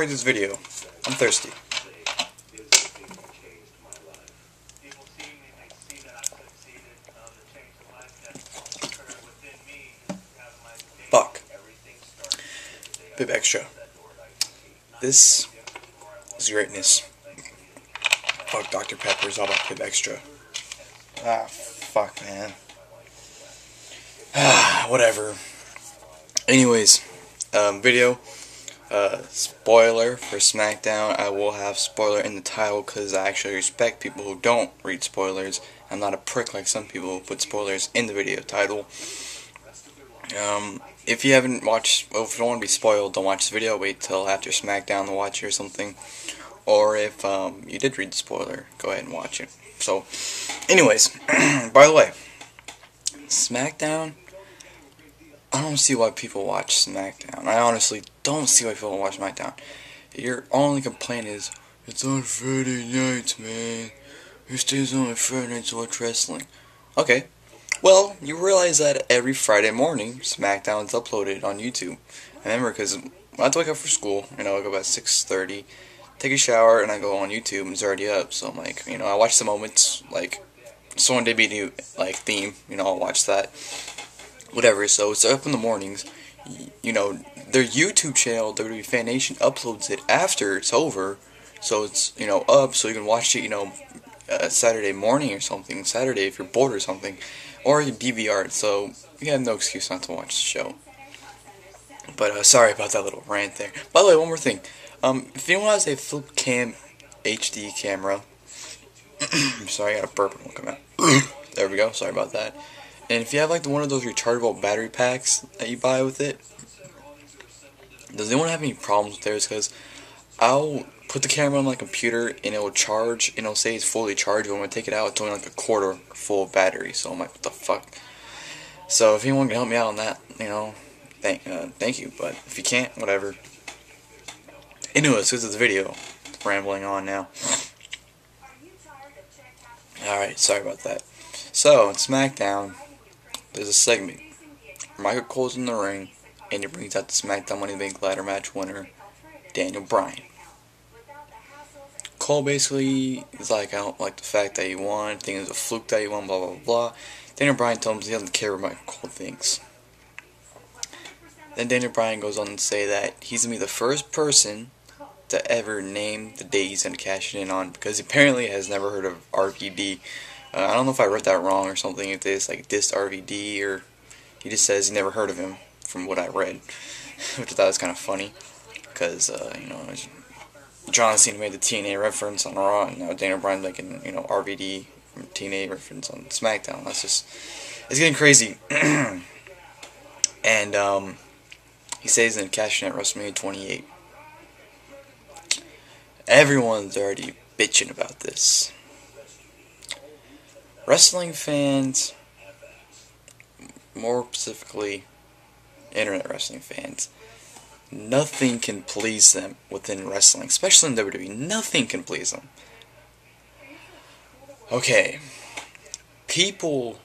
do this video, I'm thirsty. Fuck. Pibb Xtra. This is greatness. Fuck Dr. Pepper is all about Pibb Xtra. Ah, fuck, man. Ah, whatever. Anyways, um, video. Uh, spoiler for SmackDown. I will have spoiler in the title because I actually respect people who don't read spoilers. I'm not a prick like some people who put spoilers in the video title. Um, if you haven't watched, well, if you don't want to be spoiled, don't watch the video. Wait till after SmackDown to watch it or something. Or if um, you did read the spoiler, go ahead and watch it. So, anyways, by the way, SmackDown. I don't see why people watch SmackDown. I honestly don't see why people watch SmackDown. Your only complaint is it's on Friday nights, man. Who stays on Friday nights to watch wrestling? Okay, well, you realize that every Friday morning, SmackDown is uploaded on YouTube. I remember because I have to wake up for school, you know, I go about 6.30, take a shower, and I go on YouTube, and it's already up. So I'm like, you know, I watch the moments, like, someone did new, like, theme, you know, I'll watch that. Whatever, so it's up in the mornings. You know, their YouTube channel, WWE Fan Nation, uploads it after it's over. So it's, you know, up, so you can watch it, you know, uh, Saturday morning or something, Saturday if you're bored or something or you DVR it, so you have no excuse not to watch the show. But uh, sorry about that little rant there. By the way, one more thing. Um, if anyone has a flip cam HD camera, I'm sorry, I got a burp and come out. there we go. Sorry about that. And if you have like one of those rechargeable battery packs that you buy with it, does anyone have any problems with theirs? Because I'll put the camera on my computer and it will charge and it'll say it's fully charged but when I take it out it's only like a quarter full battery so I'm like what the fuck? So if anyone can help me out on that you know thank uh, thank you but if you can't whatever. Anyways this is the video rambling on now. Alright sorry about that. So in SmackDown there's a segment. Michael Cole's in the ring and it brings out the SmackDown Money Bank ladder match winner Daniel Bryan Cole basically is like, I don't like the fact that he won, I think it's a fluke that he won, blah blah blah. Daniel Bryan tells him he doesn't care Michael Cole thinks. Then Daniel Bryan goes on to say that he's gonna be the first person to ever name the day he's gonna cash in on because apparently has never heard of RVD. Uh, I don't know if I read that wrong or something. If this like dissed RVD or he just says he never heard of him from what I read, which I thought was kind of funny because uh, you know John Cena made the TNA reference on Raw, and now Daniel Bryan making you know RVD TNA reference on SmackDown. That's just it's getting crazy. and um, he says in cashing at WrestleMania 28. Everyone's already bitching about this. Wrestling fans, more specifically, internet wrestling fans, Nothing can please them within wrestling, especially in WWE. Nothing can please them. Okay, people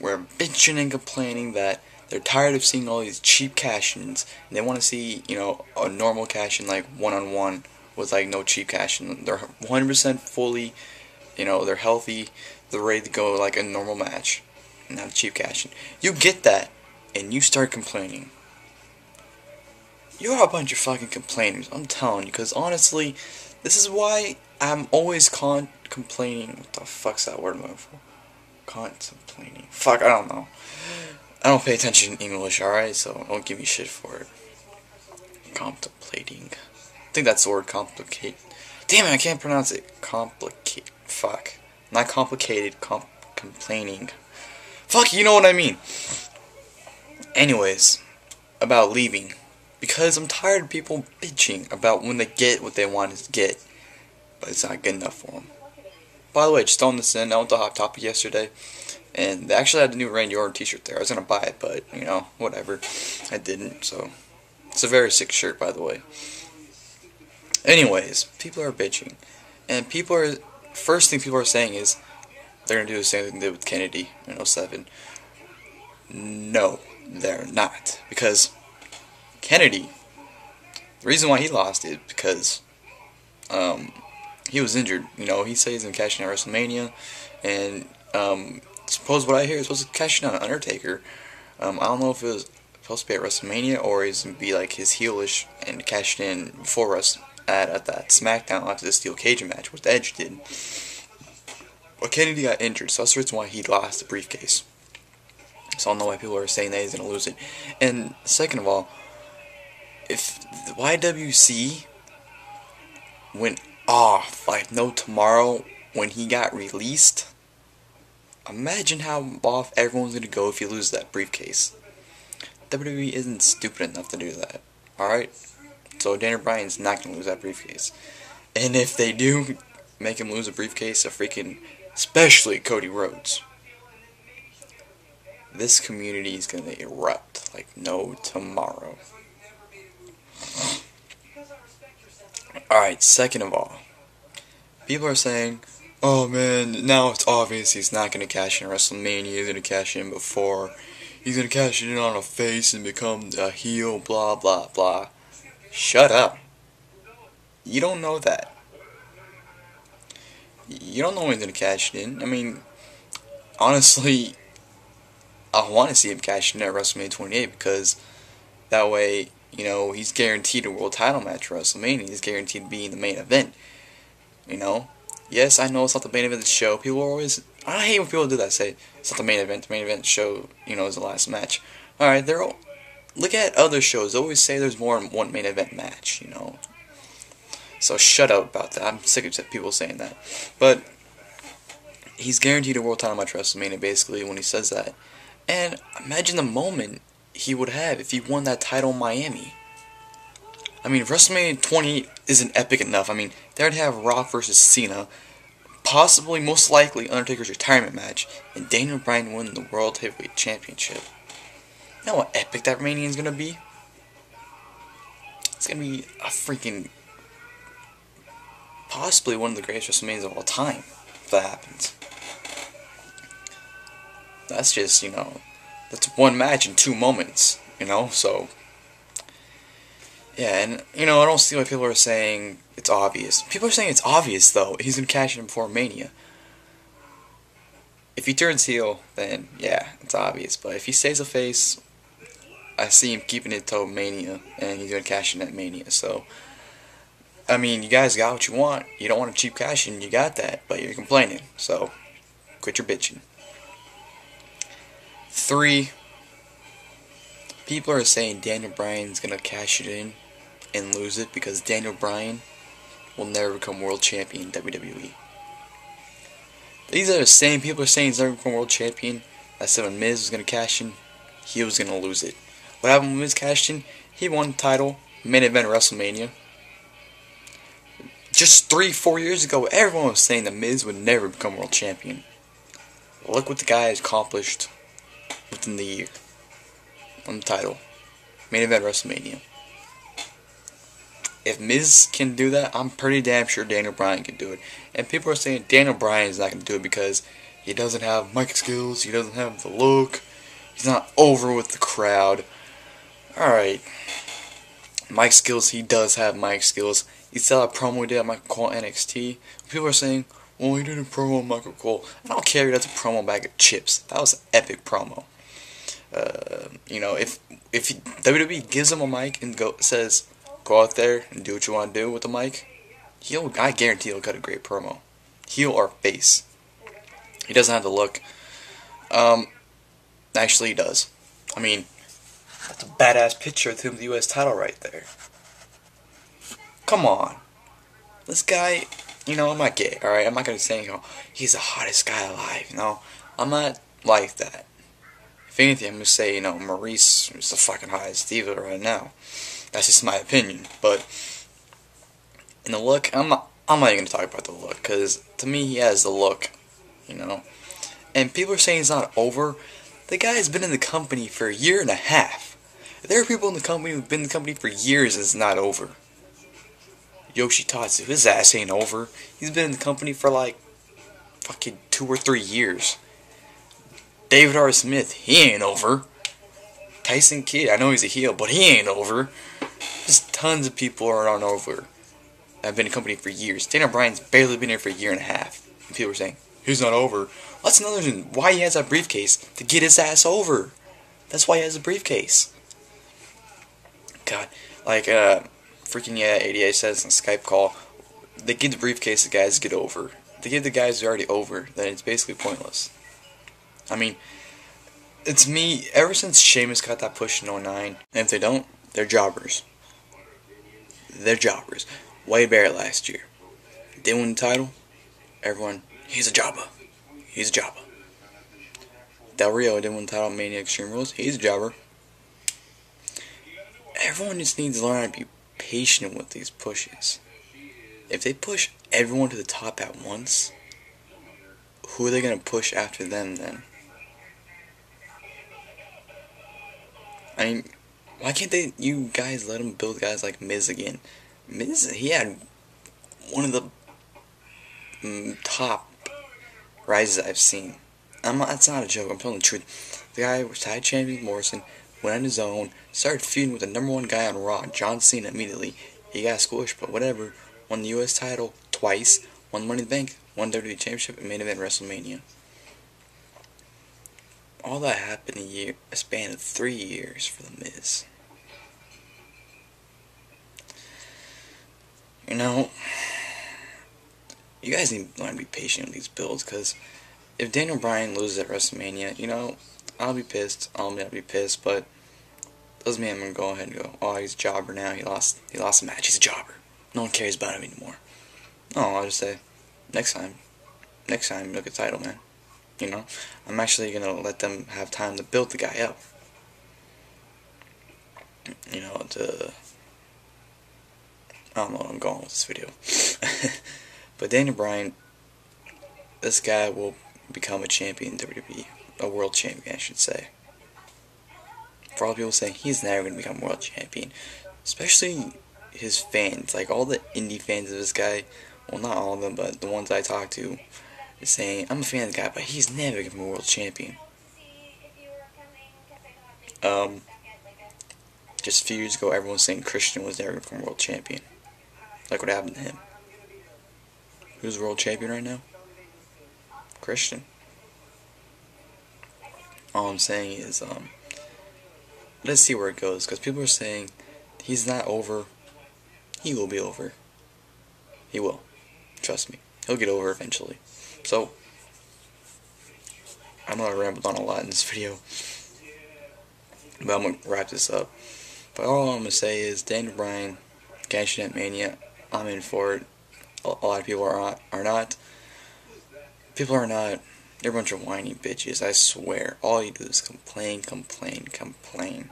were bitching and complaining that they're tired of seeing all these cheap cash-ins, and they want to see, you know, a normal cash-in, like, one-on-one, with, like, no cheap cash-in. They're 100% fully, you know, they're healthy, they're ready to go, like, a normal match, not a cheap cash-in. You get that, and you start complaining. You're a bunch of fucking complainers, I'm telling you, because honestly, this is why I'm always con complaining. What the fuck's that word I'm for? Contemplating. Fuck, I don't know. I don't pay attention in English, alright? So don't give me shit for it. Contemplating. I think that's the word complicate. Damn it, I can't pronounce it. Complicate. Fuck. Not complicated, comp complaining. Fuck, you know what I mean. Anyways, about leaving because I'm tired of people bitching about when they get what they want to get, but it's not good enough for them. By the way, just throwing this in, I went to Hot Topic yesterday, and they actually had a new Randy Orton t-shirt there. I was going to buy it, but, you know, whatever. I didn't, so. It's a very sick shirt, by the way. Anyways, people are bitching. And people are, first thing people are saying is, they're going to do the same thing they did with Kennedy in 07. No, they're not. Because Kennedy The reason why he lost is because um, he was injured. You know, he says he's in at WrestleMania, and um, suppose what I hear is supposed to cash in on Undertaker. Um, I don't know if it was supposed to be at WrestleMania or he's to be like his heelish and cash in before us at, at that SmackDown after the Steel Cage match, which Edge did. But Kennedy got injured, so that's the reason why he lost the briefcase. I don't know why people are saying that he's going to lose it. And second of all, if the IWC went off like no tomorrow when he got released, imagine how off everyone's going to go if you lose that briefcase. WWE isn't stupid enough to do that. Alright? So Daniel Bryan's not going to lose that briefcase. And if they do make him lose a briefcase, a freaking, especially Cody Rhodes, this community is going to erupt like no tomorrow. Alright, second of all, people are saying, oh man, now it's obvious he's not going to cash in WrestleMania, he's going to cash in before, he's going to cash in on a face and become a heel, blah blah blah. Shut up. You don't know that. You don't know when he's going to cash in. I mean, honestly, I want to see him cash in at WrestleMania 28 because that way, you know, he's guaranteed a world title match at WrestleMania. He's guaranteed to be in the main event. You know? Yes, I know it's not the main event of the show. People are always. I hate when people do that. Say it's not the main event. The main event show, you know, is the last match. All right, they're all. Look at other shows. They always say there's more than one main event match. You know. So shut up about that. I'm sick of people saying that. But he's guaranteed a world title match at WrestleMania. Basically, when he says that, and imagine the moment he would have if he won that title in Miami. I mean, WrestleMania 20 isn't epic enough. I mean, they would have Rock versus Cena, possibly, most likely, Undertaker's retirement match, and Daniel Bryan winning the World Heavyweight Championship. You know how epic that Mania is gonna be? It's gonna be a freaking, possibly one of the greatest WrestleManias of all time, if that happens. That's just, you know, that's one match in two moments, you know, so. Yeah, and, you know, I don't see why people are saying it's obvious. People are saying it's obvious, though. He's gonna cash in before Mania. If he turns heel, then, yeah, it's obvious. But if he stays a face, I see him keeping it till Mania, and he's gonna cash in at Mania, so. I mean, you guys got what you want. You don't want a cheap cash in, you got that, but you're complaining, so quit your bitching. Three, people are saying Daniel Bryan's gonna cash it in and lose it because Daniel Bryan will never become world champion in WWE. These are the same people are saying he's never become world champion. I said when Miz was gonna cash in, he was gonna lose it. What happened when Miz cashed in? He won the title, main event WrestleMania. Just three, four years ago, everyone was saying that Miz would never become world champion. Look what the guy has accomplished within the year on the title. Main event WrestleMania. If Miz can do that, I'm pretty damn sure Daniel Bryan can do it. And people are saying Daniel Bryan is not going to do it because he doesn't have mic skills, he doesn't have the look, he's not over with the crowd. Alright. Mic skills, he does have mic skills. He saw a promo he did at Michael Cole NXT. People are saying, well, he did a promo on Michael Cole. I don't care, that's a promo bag of chips. That was an epic promo. Uh, you know, if if WWE gives him a mic and go says, go out there and do what you want to do with the mic, he'll I guarantee he'll cut a great promo. Heel or face. He doesn't have the look. Um, actually, he does. I mean, that's a badass picture of him the U.S. title right there. Come on, this guy. You know, I'm not gay. All right, I'm not gonna say you know he's the hottest guy alive. You know, I'm not like that. If anything, I'm gonna say you know Maryse is the fucking hottest diva right now. That's just my opinion. But in the look, I'm not. I'm not even gonna talk about the look because to me he has the look. You know, and people are saying he's not over. The guy has been in the company for a year and a half. There are people in the company who've been in the company for years and it's not over. Yoshi Tatsu, his ass ain't over. He's been in the company for like fucking two or three years. David Hart Smith, he ain't over. Tyson Kidd, I know he's a heel, but he ain't over. There's tons of people are on over. I've been in company for years. Daniel Bryan's barely been here for a year and a half. And people are saying, he's not over. That's another reason why he has that briefcase, to get his ass over. That's why he has a briefcase. God, like, uh, freaking, yeah, ADA says in Skype call, they give the briefcase to guys get over. They give the guys who are already over, then it's basically pointless. I mean, it's me, ever since Sheamus got that push in 09, and if they don't, they're jobbers. They're jobbers. Wade Barrett last year. Didn't win the title. Everyone, he's a jobber. He's a jobber. Del Rio didn't win the title Mania Extreme Rules. He's a jobber. Everyone just needs to learn how to be patient with these pushes. If they push everyone to the top at once, who are they going to push after them then? I mean, why can't they, you guys, let them build guys like Miz again? Miz, he had one of the mm, top rises I've seen. I'm not, that's not a joke. I'm telling the truth. The guy was tied champion Morrison, went on his own, started feuding with the number one guy on Raw, John Cena, immediately. He got squished, but whatever. Won the U.S. title twice, won Money in the Bank, won WWE Championship, and main event WrestleMania. All that happened in a year, a span of three years for the Miz. You know, you guys need to learn to be patient with these builds, because if Daniel Bryan loses at WrestleMania, you know, I'll be pissed. I'll be pissed, but doesn't mean I'm gonna go ahead and go, oh, he's a jobber now. He lost. He lost a match. He's a jobber. No one cares about him anymore. No, I'll just say, next time, next time, look at title, man. You know, I'm actually gonna let them have time to build the guy up. You know, to I don't know where I'm going with this video. but Daniel Bryan, this guy will become a champion in WWE. A world champion, I should say. For all people saying he's never going to become world champion. Especially his fans. Like, all the indie fans of this guy. Well, not all of them, but the ones I talk to. Saying, I'm a fan of the guy, but he's never going to a world champion. Um, just a few years ago, everyone was saying Christian was never going to become world champion. Like what happened to him. Who's world champion right now? Christian. All I'm saying is, um, let's see where it goes. Because people are saying he's not over. He will be over. He will. Trust me. He'll get over eventually. So, I know I rambled on a lot in this video. But I'm going to wrap this up. But all I'm going to say is Daniel Bryan, Ganshin Mania, I'm in for it. A lot of people are not. Are not. People are not. They're a bunch of whiny bitches. I swear. All you do is complain, complain, complain.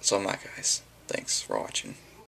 So I'm out, guys. Thanks for watching.